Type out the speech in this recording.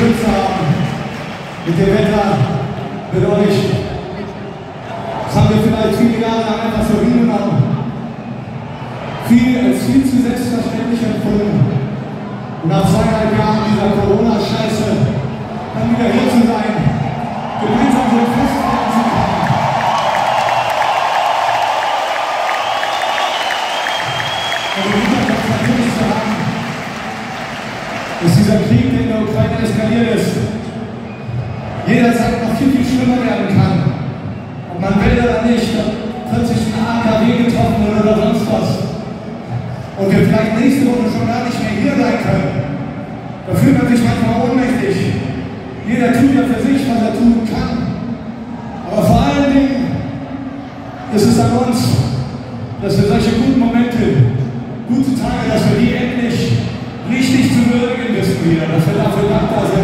haben mit dem Wetter, mit euch. Das haben wir vielleicht viele Jahre lang so hingenommen. Viel als viel zu selbstverständlich empfunden. Und nach zweieinhalb Jahren dieser Corona-Scheiße dann wieder hier zu sein, gemeinsam so ein Fest zu können. Also Hintergrund natürlich zu haben, dass dieser Krieg, eskaliert ist, jederzeit noch viel, viel schlimmer werden kann. Und man will oder nicht, plötzlich ein AKW getroffen wird oder sonst was. Und wir vielleicht nächste Woche schon gar nicht mehr hier sein können. Da fühlt man sich manchmal ohnmächtig. Jeder tut ja für sich, was er tun kann. Aber vor allen Dingen ist es an uns, dass wir solche guten Momente, gute Tage, dass wir die wissen wieder, dass